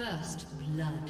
First blood.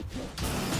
you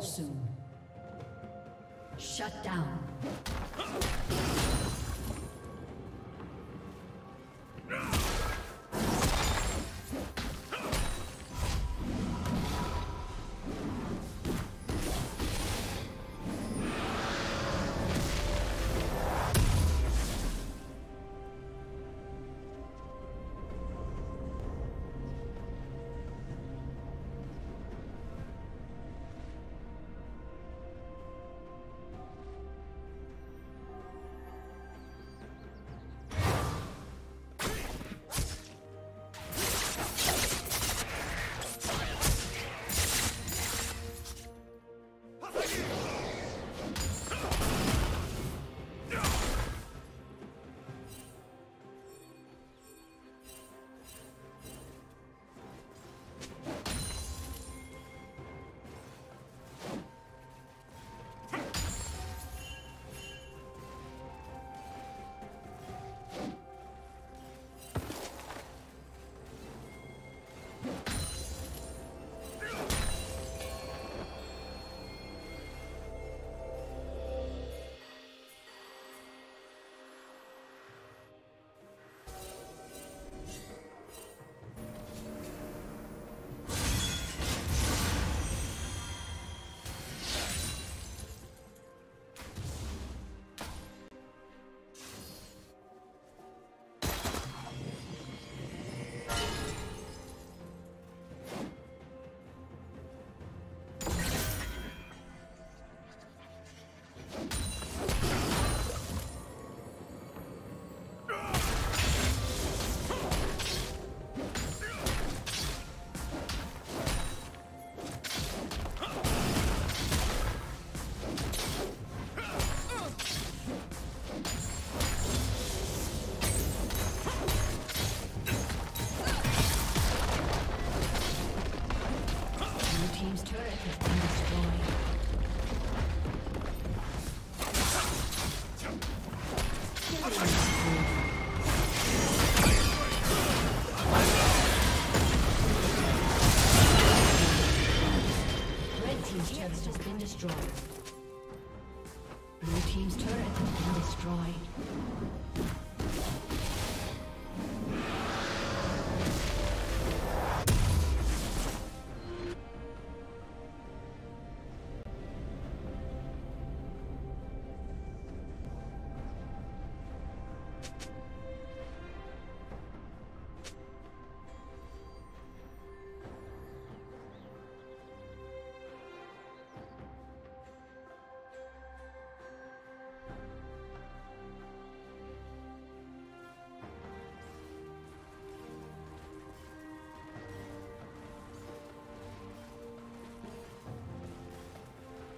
Soon.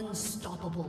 Unstoppable.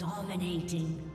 Dominating.